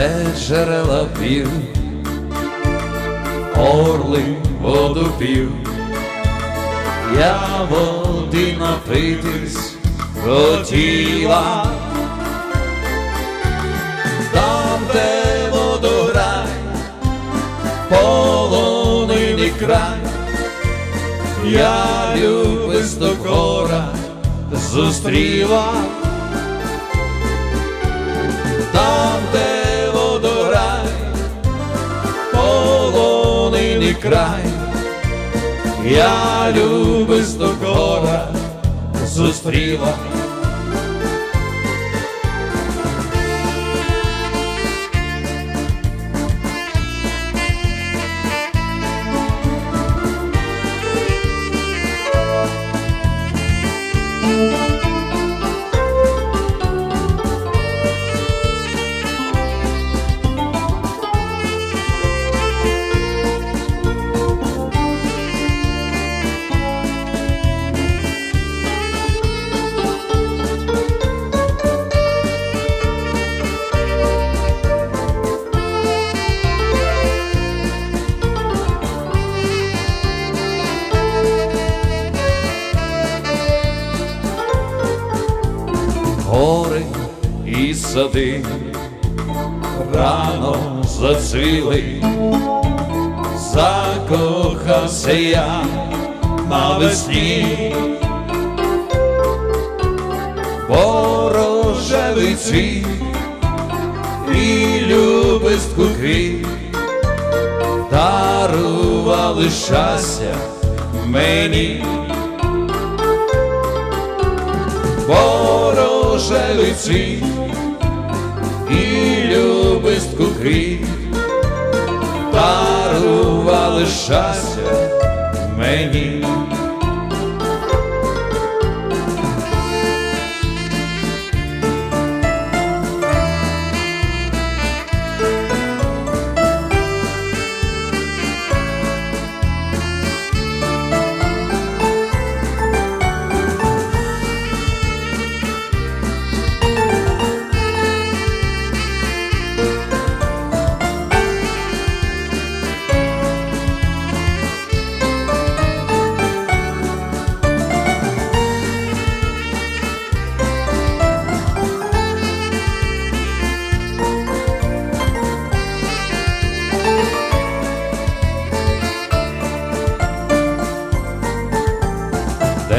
де джерела пів, орли воду пів, я води напитись хотіла, там, де водограй, полонений край, я любисто кора зустріла. Там, полонений край, я любисто кора зустріла. Сади. Рано зацвіли, закохався я навесні, ворожевий цвіт і любистку квіт. Дарували щастя мені. Ворожевий цвіт і квіт дарували щастя мені.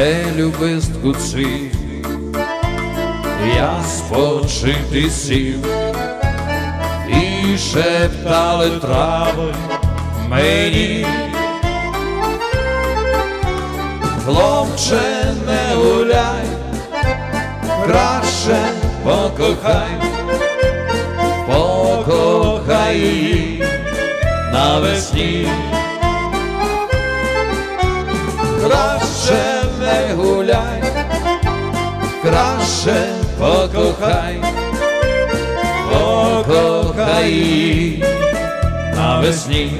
Де любистку цвіт, я спочити сів, і шептали трави мені, хлопче, не гуляй, краще покохай, покохай її навесні. краще гуляй, краще покохай, покохай навесні.